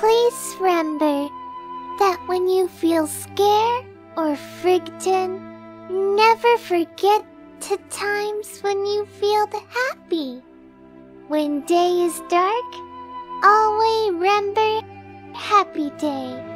Please remember that when you feel scared or frightened, never forget the times when you feel happy. When day is dark, always remember happy day.